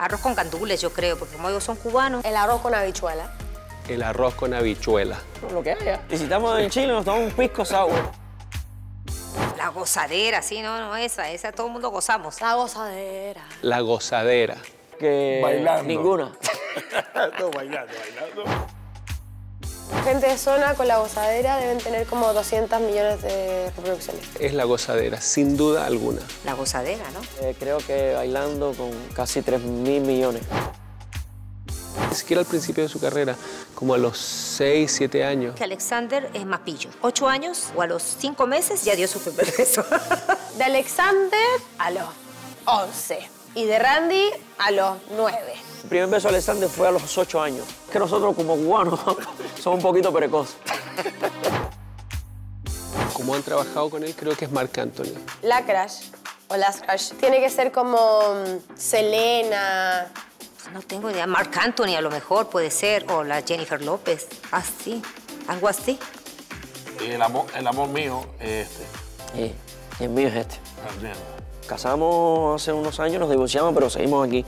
Arroz con gandules, yo creo, porque como ellos son cubanos. El arroz con habichuela. El arroz con habichuela. Lo que haya. Y si estamos en Chile, nos tomamos un pisco sour. La gozadera, sí, no, no, esa, esa todo el mundo gozamos. La gozadera. La gozadera. Que Bailando. ninguna. Todo bailando, bailando. Gente de zona con la gozadera deben tener como 200 millones de reproducciones. Es la gozadera, sin duda alguna. La gozadera, ¿no? Eh, creo que bailando con casi 3 mil millones. Ni siquiera al principio de su carrera, como a los 6, 7 años. Que Alexander es más pillo. Ocho años o a los cinco meses ya dio su primer beso. De Alexander a los 11. Y de Randy a los 9. El primer beso de Alexander fue a los 8 años. Que nosotros como cubanos somos un poquito precoces. Como han trabajado con él, creo que es Marc Anthony. La crush o las crush tiene que ser como mm, Selena. No tengo idea. Marc Anthony a lo mejor puede ser, o la Jennifer López. Así, algo así. Y el amor, el amor mío es este. Y, y el mío es este. También. Casamos hace unos años, nos divorciamos, pero seguimos aquí.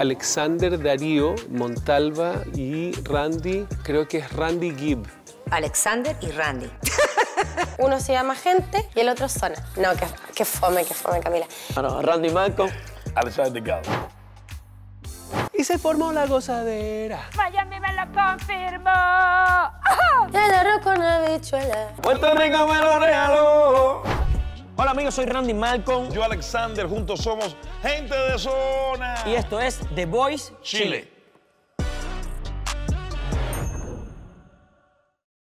Alexander Darío, Montalva y Randy, creo que es Randy Gibb. Alexander y Randy. Uno se llama gente y el otro zona. No, que, que fome, que fome, Camila. Bueno, Randy Malcolm. Alexander Delgado. Y se formó la gozadera. Miami me lo confirmó. El arroz con habichuela. Puerto Rico me lo regaló. Hola amigos, soy Randy Malcolm Yo, Alexander, juntos somos gente de zona. y esto es The Voice Chile. Chile.